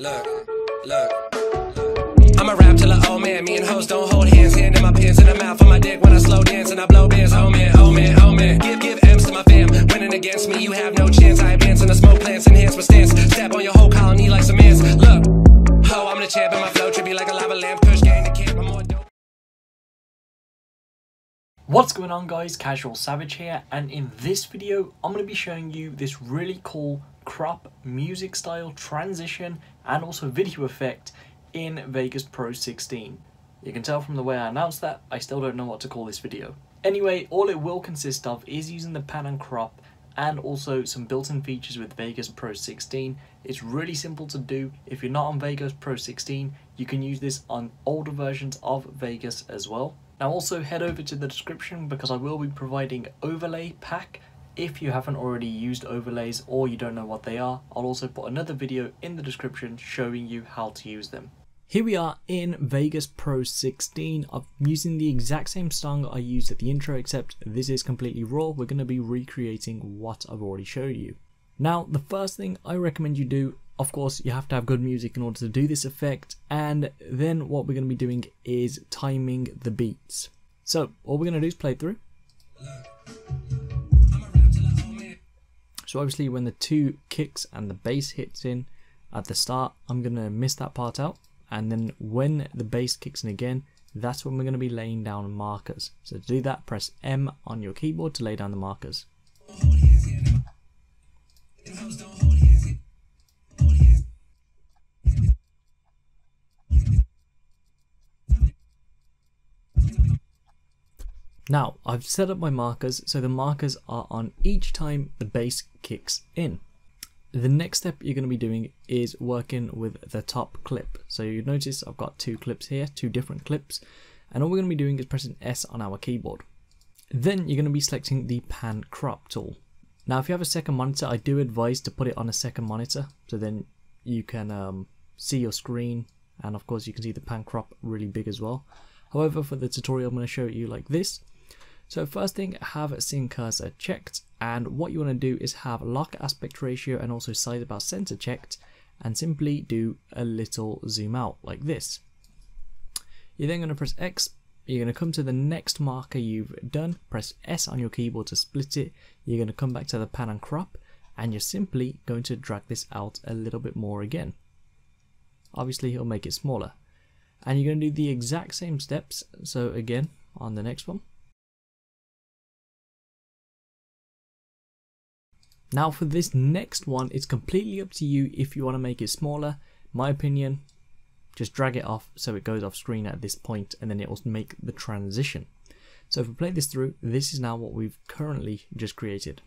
Look, look. I'm a rap till a old man. Me and hoes don't hold hands. Hand in my pants in the mouth on my dick when I slow dance and I blow bands. Oh man, oh man, oh man. Give, give M's to my fam. Winning against me, you have no chance. I advance in the smoke plants, enhance my stance. Step on your whole colony like some ants. Look, ho, I'm the champ and my flow trippy like a lava lamp. Kush gang the camp. I'm more dope. What's going on guys, Casual Savage here and in this video I'm going to be showing you this really cool crop music style transition and also video effect in Vegas Pro 16. You can tell from the way I announced that, I still don't know what to call this video. Anyway, all it will consist of is using the pan and crop and also some built-in features with Vegas Pro 16. It's really simple to do. If you're not on Vegas Pro 16, you can use this on older versions of Vegas as well. Now also head over to the description because I will be providing overlay pack if you haven't already used overlays or you don't know what they are. I'll also put another video in the description showing you how to use them. Here we are in Vegas Pro 16. I'm using the exact same song I used at the intro except this is completely raw. We're going to be recreating what I've already showed you. Now the first thing I recommend you do of course you have to have good music in order to do this effect and then what we're going to be doing is timing the beats so all we're going to do is play through so obviously when the two kicks and the bass hits in at the start I'm going to miss that part out. And then when the bass kicks in again that's when we're going to be laying down markers. So to do that press M on your keyboard to lay down the markers Now, I've set up my markers, so the markers are on each time the bass kicks in. The next step you're going to be doing is working with the top clip. So you notice I've got two clips here, two different clips, and all we're going to be doing is pressing S on our keyboard. Then you're going to be selecting the pan crop tool. Now if you have a second monitor, I do advise to put it on a second monitor, so then you can um, see your screen, and of course you can see the pan crop really big as well. However, for the tutorial I'm going to show you like this. So first thing, have sync cursor checked, and what you want to do is have lock aspect ratio and also size about center checked, and simply do a little zoom out like this. You're then going to press X, you're going to come to the next marker you've done, press S on your keyboard to split it, you're going to come back to the pan and crop, and you're simply going to drag this out a little bit more again. Obviously it'll make it smaller. And you're going to do the exact same steps, so again, on the next one. Now for this next one, it's completely up to you if you want to make it smaller. My opinion, just drag it off so it goes off screen at this point and then it will make the transition. So if we play this through, this is now what we've currently just created.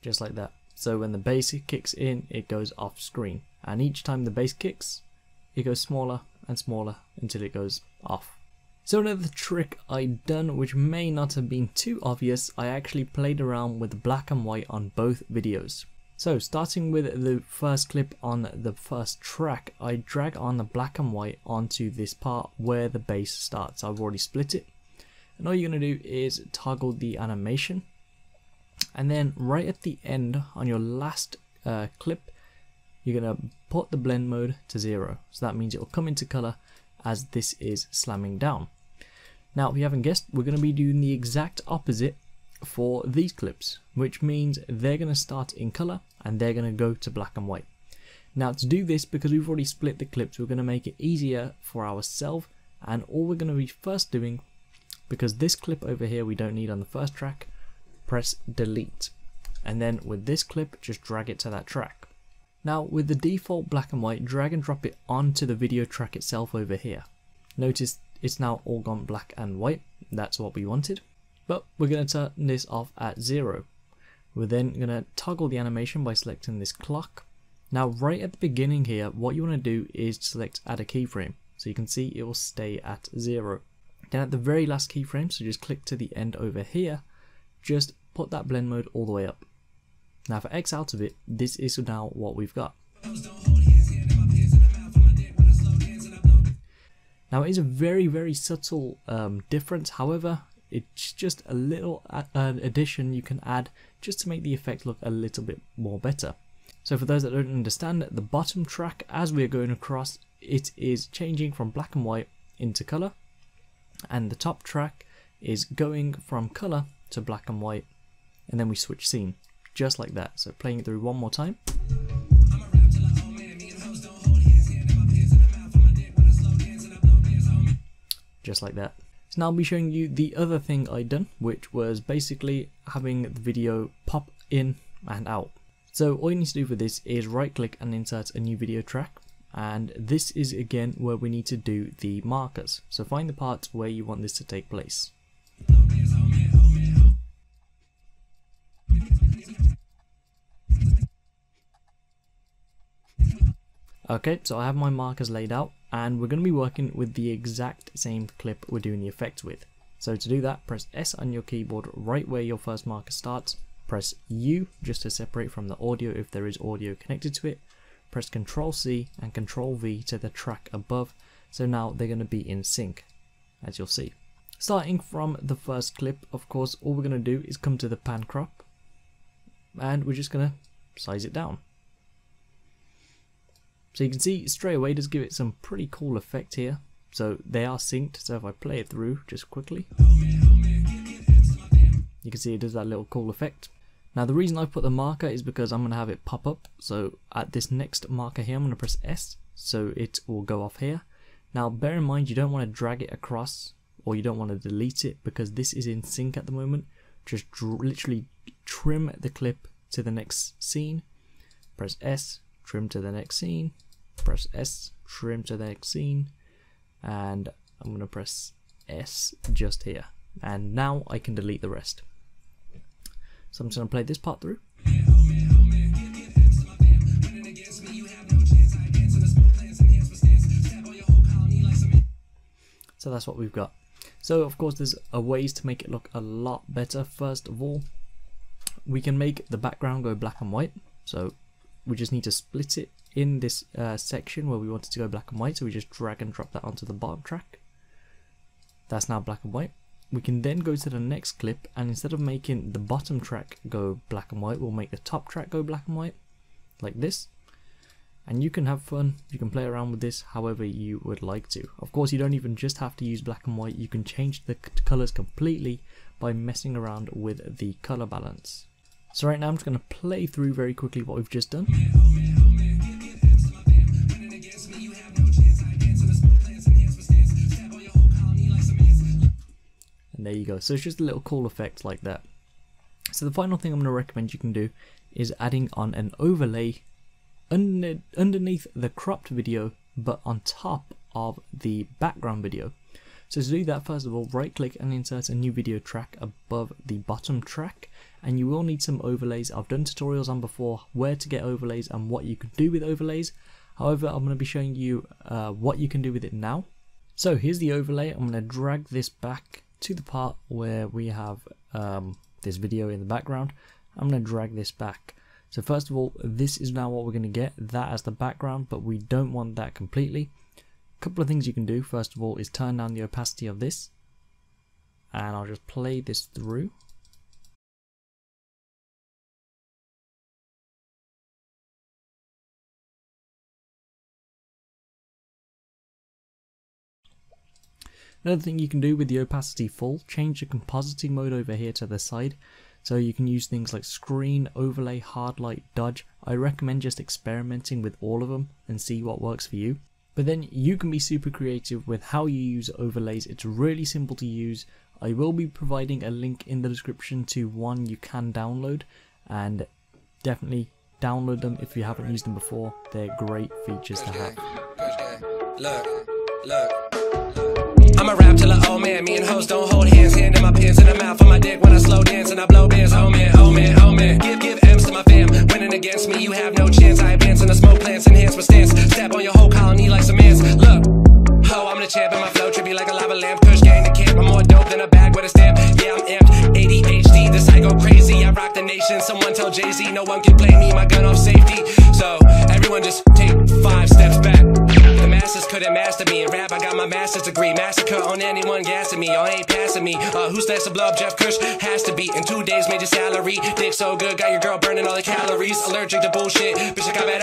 Just like that. So when the bass kicks in, it goes off screen. And each time the bass kicks, it goes smaller and smaller until it goes off. So another trick I done which may not have been too obvious, I actually played around with black and white on both videos. So starting with the first clip on the first track, I drag on the black and white onto this part where the bass starts. I've already split it. And all you're going to do is toggle the animation. And then right at the end on your last uh, clip, you're going to put the blend mode to zero. So that means it will come into color as this is slamming down. Now, if you haven't guessed, we're going to be doing the exact opposite for these clips, which means they're going to start in color and they're going to go to black and white. Now, to do this, because we've already split the clips, we're going to make it easier for ourselves. And all we're going to be first doing, because this clip over here we don't need on the first track, press delete. And then with this clip, just drag it to that track. Now with the default black and white, drag and drop it onto the video track itself over here. Notice it's now all gone black and white, that's what we wanted. But we're going to turn this off at zero. We're then going to toggle the animation by selecting this clock. Now right at the beginning here, what you want to do is select add a keyframe. So you can see it will stay at zero. Then at the very last keyframe, so just click to the end over here, just put that blend mode all the way up. Now if I X out of it, this is now what we've got. Now it is a very very subtle um, difference, however, it's just a little uh, addition you can add just to make the effect look a little bit more better. So for those that don't understand, the bottom track as we're going across, it is changing from black and white into color, and the top track is going from color to black and white, and then we switch scene, just like that. So playing it through one more time. Just like that. So now I'll be showing you the other thing I'd done, which was basically having the video pop in and out. So all you need to do for this is right click and insert a new video track and this is again where we need to do the markers. So find the part where you want this to take place. Okay, so I have my markers laid out and we're going to be working with the exact same clip we're doing the effects with. So to do that, press S on your keyboard right where your first marker starts, press U just to separate from the audio if there is audio connected to it, press Control C and Control V to the track above. So now they're going to be in sync, as you'll see. Starting from the first clip, of course, all we're going to do is come to the pan crop and we're just going to size it down. So you can see straight away does give it some pretty cool effect here. So they are synced, so if I play it through just quickly, you can see it does that little cool effect. Now the reason I put the marker is because I'm going to have it pop up. So at this next marker here, I'm going to press S, so it will go off here. Now bear in mind you don't want to drag it across or you don't want to delete it because this is in sync at the moment. Just literally trim the clip to the next scene, press S, trim to the next scene, press S, trim to the next scene, and I'm going to press S just here. And now I can delete the rest. So I'm just to play this part through. So that's what we've got. So of course there's a ways to make it look a lot better. First of all, we can make the background go black and white. So we just need to split it in this uh, section where we wanted to go black and white. So we just drag and drop that onto the bottom track. That's now black and white. We can then go to the next clip and instead of making the bottom track go black and white we'll make the top track go black and white like this. And you can have fun. You can play around with this however you would like to. Of course you don't even just have to use black and white. You can change the colors completely by messing around with the color balance so right now I'm just going to play through very quickly what we've just done And there you go. So it's just a little cool effect like that. So the final thing I'm going to recommend you can do is adding on an overlay under, underneath the cropped video but on top of the background video. So to do that first of all right click and insert a new video track above the bottom track and you will need some overlays. I've done tutorials on before where to get overlays and what you can do with overlays. However I'm going to be showing you uh, what you can do with it now. So here's the overlay. I'm going to drag this back to the part where we have um, this video in the background. I'm going to drag this back. So first of all, this is now what we're going to get, that as the background, but we don't want that completely. Couple of things you can do, first of all, is turn down the opacity of this. And I'll just play this through. Another thing you can do with the opacity full, change the compositing mode over here to the side. So you can use things like screen, overlay, hard light, dodge. I recommend just experimenting with all of them and see what works for you. But then you can be super creative with how you use overlays. It's really simple to use. I will be providing a link in the description to one you can download and definitely download them if you haven't used them before. They're great features to have. Look, look. I'ma rap till a old man. Me and hoes don't rock the nation. Someone tell Jay Z, no one can play me. My gun off safety. So everyone just take five steps back. The masses couldn't master me. In rap, I got my master's degree. Massacre on anyone gassing me. Y'all ain't passing me. Uh, who's next to blow up Jeff Kush? Has to be. In two days, major salary. Dick so good, got your girl burning all the calories. Allergic to bullshit. Bitch, I got bad